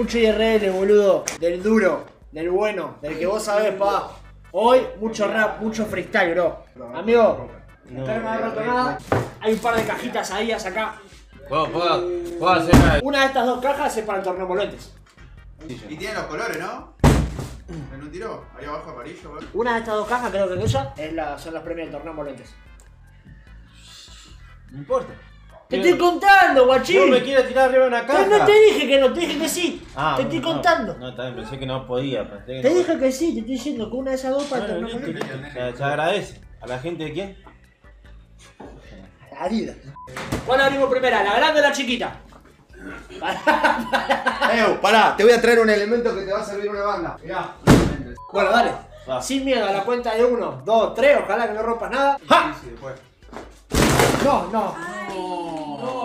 mucho IRL, boludo. Del duro, del bueno, del que vos sabés, pa. Hoy, mucho rap, mucho freestyle, bro. Amigo, no me ha roto nada. Hay un par de cajitas ahí, acá. Puedo, puedo, puedo hacer una. Una de estas dos cajas es para el torneo envolventes. Y tiene los colores, ¿no? ¿En un tiro? Ahí abajo amarillo, ¿verdad? Una de estas dos cajas, creo que es la, son los premios del torneo envolventes. No importa. Te estoy contando, guachín. Yo me quiero tirar arriba de una caja. Pero no te dije que no, te dije que sí. Ah, te estoy no, contando. No, también pensé que no podía. Pensé que Te no dije que sí, te estoy diciendo que una de esas dos envolventes. listo. Se, agradece. ¿A la gente de quién? Adidas. ¿Cuál abrimos primera? ¿La grande o la chiquita? Eh, pará, te voy a traer un elemento que te va a servir una banda. Mirá. Bueno, dale. Va. Sin miedo a la cuenta de uno, dos, tres, ojalá que no rompas nada. ¡Ja! Sí, sí, después. No, no.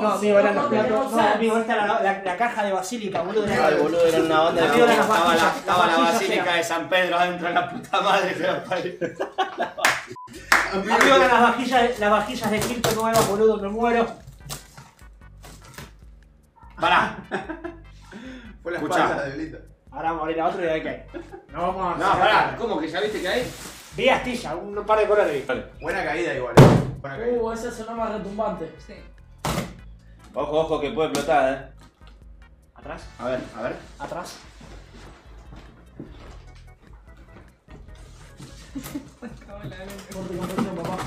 No, amigo, eran los platos. No, amigo, esta era la, la- la caja de basílica, boludo. Ay, boludo, era una banda de Amigo, las Estaba la, estaba la basílica de San Pedro adentro de la puta madre. Se la parió. Amigo, eran las vajillas, las vajillas de Quinto nuevas, boludo, me muero. Pará. Fue la espalda de Belita. Ahora vamos a abrir y a ver qué hay. No vamos a No, pará. ¿Cómo que ya viste que hay? Vi astilla, un par de colores. Buena caída igual, eh. Buena caída. Uh, ese sonó más retumbante. Sí. Ojo, ojo, que puede explotar, eh. Atrás, A ver, a ver. atrás. Corte con presión, papá.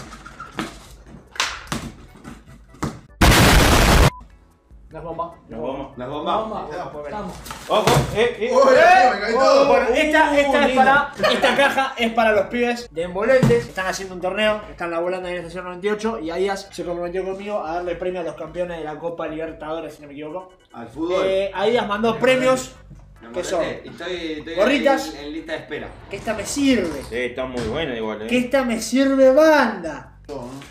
Las bombas. Las bombas. Las Bomba. bombas. Estamos. Ojo, eh, eh. Uy, me caí todo. Bueno, esta, esta es para. Esta caja es para los pibes de envolventes. Están haciendo un torneo, están laburando en la estación 98 y Adidas se comprometió conmigo a darle premio a los campeones de la Copa Libertadores, si no me equivoco. Al fútbol. Eh, Adidas mandó premios. ¿Qué son? Estoy, estoy Gorritas. En, en lista de espera. Que esta me sirve. Sí, está muy buena igual, Que eh. esta me sirve banda.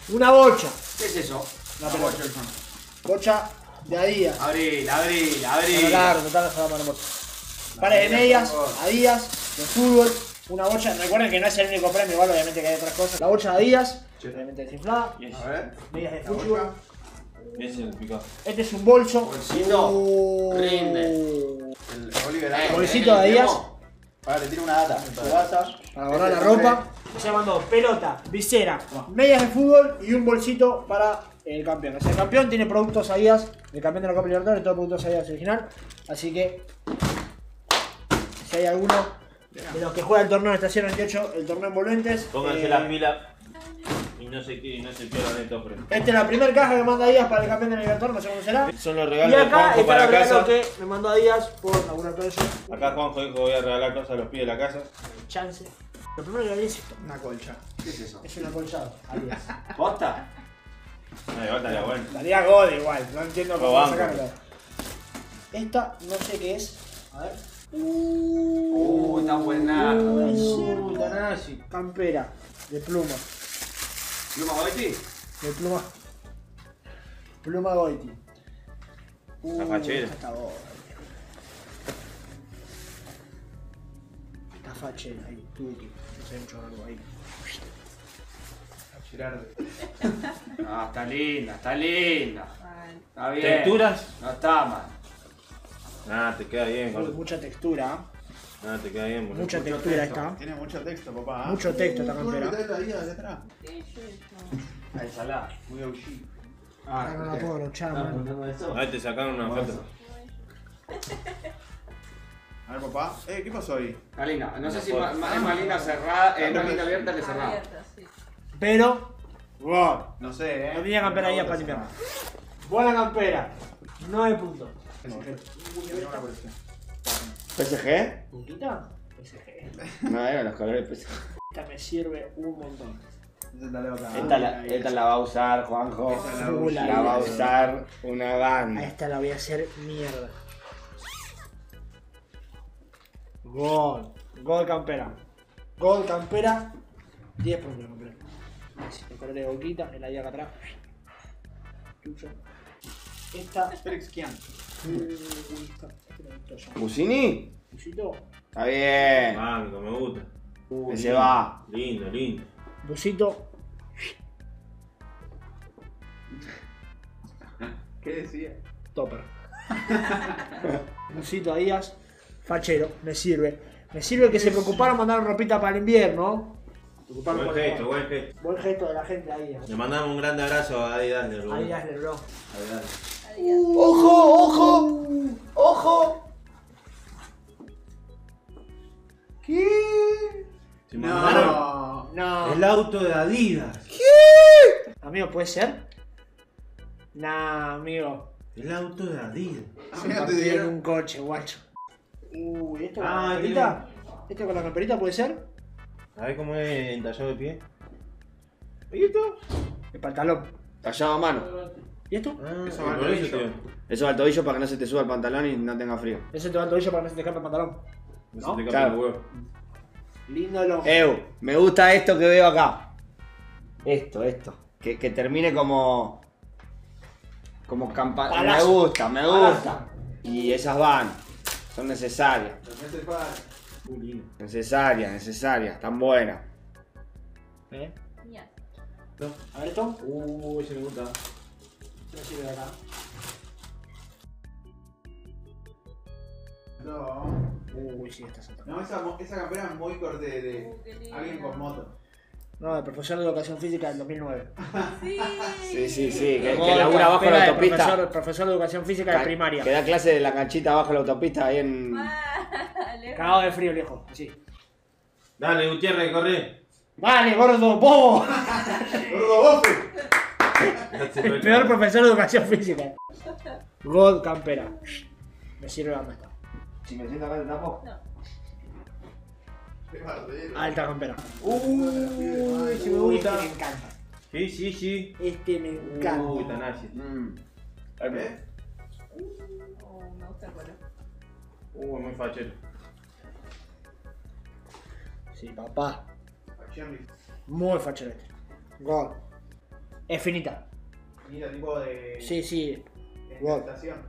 Una bocha. ¿Qué es eso? Una pelota. Bocha de Adidas. Abril, abril, Bueno, abril. claro, total, se va a poner bocha. Pares de medias, Adidas, de fútbol, una bocha. Recuerden que no es el único premio, igual obviamente que hay otras cosas. La bocha de Adidas, obviamente desinflada. A ver. Medias de La fútbol. Este es un bolso. Bolsito. Uh, Rinde. El Oliver Eh, Bolsito de Adidas. Ahora le tiro una data. Para guardar la ropa. Se mandó pelota, visera, medias de fútbol y un bolsito para el campeón. O sea, el campeón tiene productos Adidas, el campeón de la Copa Libertadores, todo productos Adidas original. Así que, si hay alguno de los que juega el torneo de Estación 28, el torneo envolventes. Pónganse eh, las pilas y no se, y no se pierdan estos premios. Esta es la primera caja que manda Adidas para el campeón de la Libertadores, no sé cómo será. Son los Y regalos de Juanjo está para el regalo casa. que me mandó Adidas por todo eso. Acá Juanjo dijo voy a regalar cosas a los pies de la casa. Chance. Lo primero que haría es esto. Una colcha. ¿Qué es eso? Es un acolchado, Adidas. ¿Posta? No, igual estaría bueno. Daría God igual, no entiendo cómo banco. sacarlo. Esta no sé qué es. A ver. Uh, está buena. Uh, Puta nazi. Campera, de pluma. ¿Pluma Goiti? De pluma. Pluma Goiti. Uh, Está God. Está fachera ahí, tuki. No sé mucho algo ahí. Girardi. Ah, está linda, está linda. Está bien. ¿Texturas? No está mal. Ah, te queda bien, Uy, gordo. mucha textura, ¿ah? Ah, te queda bien, boludo. mucha textura esta. Tiene mucho texto, papá. ¿ah? Mucho texto esta ¿Tú no campera. metés la vida de atrás? Sí, yo esto. La ensalada. Muy OG. Ah, no la puedo brochar, mano. Ahí te sacaron una foto. A ver, papá. Eh, ¿qué pasó ahí? Malina, no sé si ma- ma- es Malina cerrada, eh, Malina abierta que cerrada. Abierta, sí. Pero, God. No sé, eh. No tenía campera ahí para limpiar. Buena campera. 9 puntos. ¿PSG? ¿Puntita? PSG. No, eran los colores PSG. Esta me sirve un montón. Esta la. Esta la, va a usar Juanjo. Esta la va a usar una A banda. esta la voy a hacer mierda. Gol. Gol campera. Gol campera. 10 puntos campera. El color de boquita, el ahí acá atrás. Tuyo. Esta. Gustó ya. ¿Musini? Busito. Está bien. Banco, me gusta. Ese va. Lindo, lindo. Busito. ¿Qué decía? Topper. Bolsito Adidas. Fachero, me sirve. Me sirve que se preocuparon mandar ropita para el invierno. Buen por gesto, buen gesto. Buen gesto de la gente ahí. Le mandamos un grande abrazo a Adidas de Rubén. Adidas LeBron. Adidas. Adiós. ¡Ojo, ojo! ¡Ojo! ¿Qué? Se mandaron No. No. el auto de Adidas. Amigo, ¿puede ser? Nah, amigo. El auto de Adidas. Se un coche, guacho. Uy, ¿esto con Ah, la camperita? ¿Esto con la camperita puede ser? ¿Sabes cómo es entallado de pie? ¿Y esto? El pantalón. Tallado a mano. ¿Y esto? Ah, Eso va al eso tobillo. Eso al tobillo para que no se te suba el pantalón y no tenga frío. Ese te va al tobillo para que no se te escape el pantalón. no ¿No? Claro. el huevo. Lindo logo. Eu, me gusta esto que veo acá. Esto, esto. Que, que termine como. Como campana. Me gusta, me gusta. Y esas van. Son necesarias. Muy lindo. Necesarias, necesarias. Están buenas. ¿Eh? Ya. A ver esto. Uy, se me gusta. No sirve de acá. No. Uy, sí, está saltando. No, esa, esa campera es muy corte de, Uh, de alguien con moto. No, el profesor de educación física del 2009. Sí. Sí, sí, sí. Que, que labura abajo de la de autopista. Profesor, profesor de educación física de primaria. Que da clase de la canchita abajo de la autopista ahí en. Vale. Cagado de frío, viejo. Así. Dale, Gutiérrez, corre. Vale, gordo, bobo. ¡Gordo bofe! El peor profesor de educación física. God campera. Me sirve la meta. Si me siento acá te tapo. Bardero. Alta campera. Uy, si me gusta. Este me encanta. Sí, sí, sí. Este me encanta. Uy, Tanasi. Mm. ¿Eh? Oh, me gusta el color. Muy fachero. Sí, papá. Muy fachero este. God. Es finita. Mira, tipo de. Sí, sí. de estación.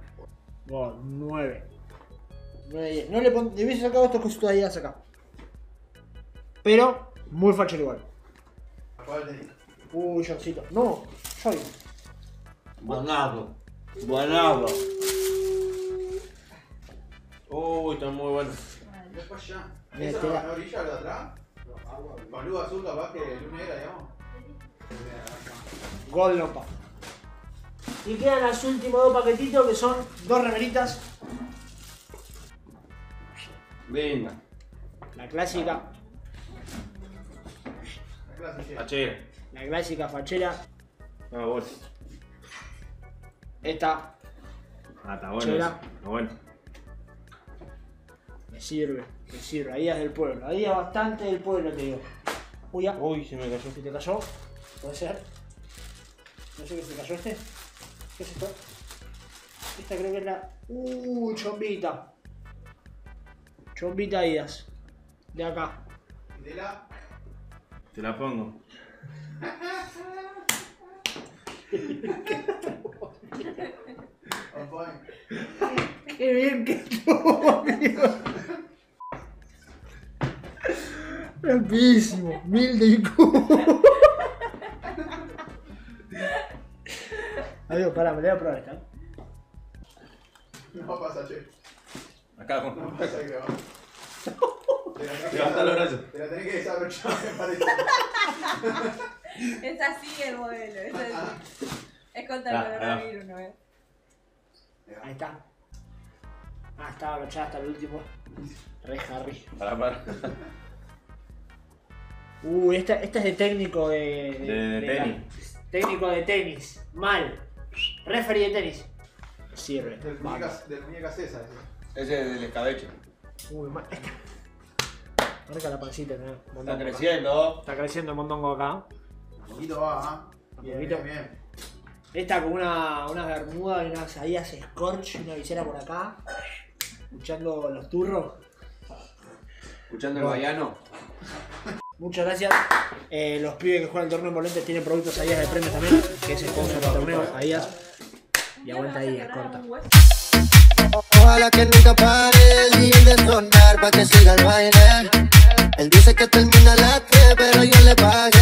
God, 9. 9 10. No le pon... Le hubiese sacado estos cositos ahí acá. Pero, muy fachero igual. ¿Cuál tenés? Uy, Johncito. No, soy. Buenardo. Buenardo. Uy, está muy bueno. Vale. Mira, ¿Esa la de atrás? Con luz azul capaz que luz negra, digamos. God Lopa. Y quedan los últimos dos paquetitos que son dos remeritas. Linda. La clásica. La clase llega. Fachero. La clásica fachera. No, bolsa. Esta Ah, está bueno. Está bueno. Me sirve. Me sirve. Ahí es del pueblo. Ahí es bastante del pueblo, te digo. Uy, ya. Uy, se me cayó. ¿Se te cayó? ¿Puede ser? No sé qué se cayó este. ¿Qué es esto? Esta creo que es la. Uh, chombita. Chombita Idas. De acá. De la. Te la pongo. Qué bien que estuvo, amigo. Rapidísimo. Mil de IQ. Amigo, pará, me la voy a probar esta. No pasa, che. Acá, No Juan. pasa que va. Tenés que Levanta los brazos. Te la tenés que desabrochar, me parece. Es así el modelo, es así. Es contra Ah, el coronavirus, ¿no es? Ahí está. Ah, estaba abrochada hasta el último. Re Harry. Para, para. Uy, esta, esta es de técnico de, tenis. técnico de tenis. Mal. Referee de tenis. Sirve. Del muñeca, del muñeca César. ese. Ese es del escabeche. Uy, mal. Esta. Marca la pancita, ¿no? Está acá. creciendo. Está creciendo el mondongo acá. Un poquito va, ¿ah? Bien, poquito. bien, bien. Esta con una, una bermuda y unas salidas scorch y una visera por acá. Escuchando los turros. Escuchando el baiano. Muchas gracias. Eh, los pibes que juegan el torneo envolvente tienen productos Adidas de premios también, que es sponsor del torneo Adidas. Y aguanta ahí, es corta. Ojalá que nunca pare el día de sonar pa' que siga el baile. Él dice que termina a las 3, pero yo le pagué.